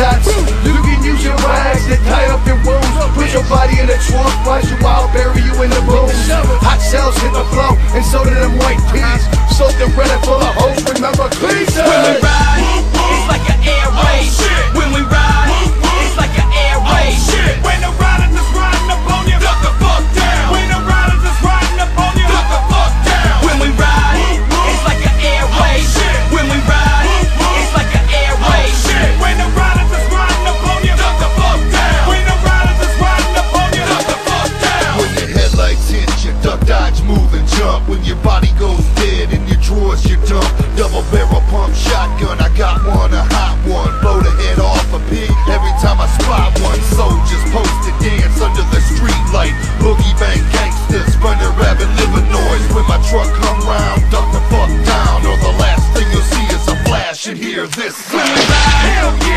shots. You can use your rags to tie up your wounds. Put your body in a trunk, watch you, I'll bury you in the bones. Hot shells hit the flow, and so do them white peas. dump Double barrel pump shotgun, I got one, a hot one. Blow the head off a pig every time I spot one. Soldiers posted dance under the street light. Boogie bang gangsters running rabbit liver noise. When my truck come round, duck the fuck down. Or the last thing you'll see is a flash and hear this. Hell yeah!